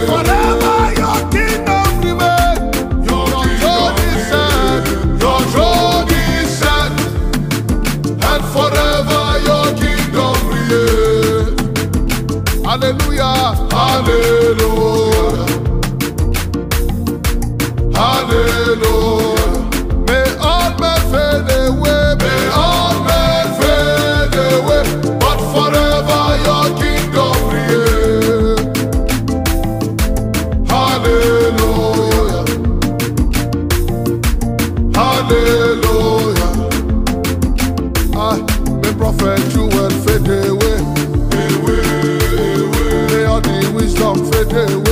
Agora We.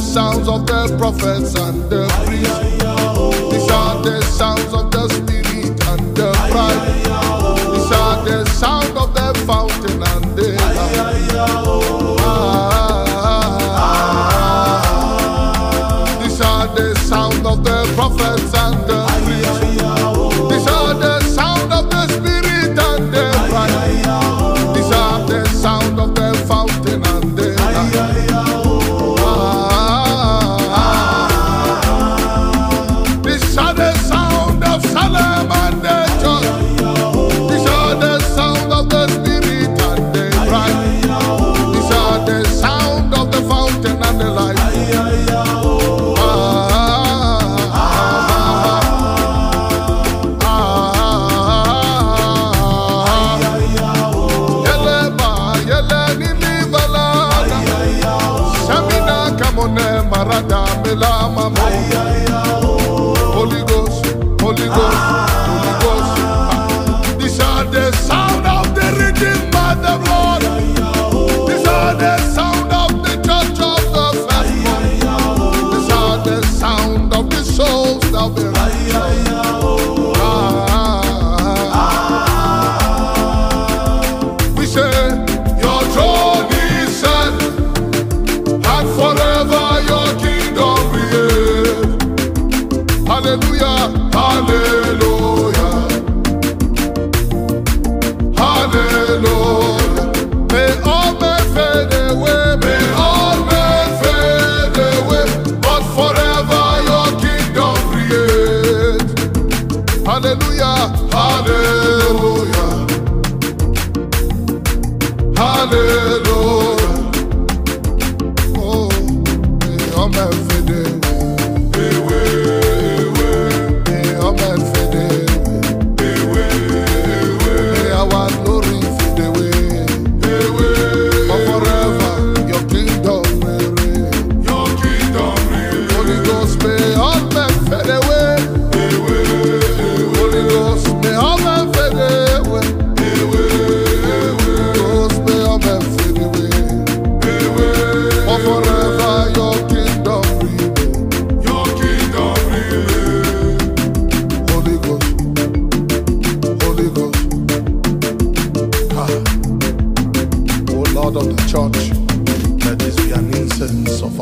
the sounds of the prophets and the Melama Holy Ghost, Holy Ghost, the sound of the redeemed by the blood. The sound of the church of the the sound of the souls Hallelujah. Hallelujah. Hallelujah. Oh, I'm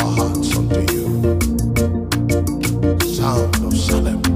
our hearts unto you. Sound of Salem.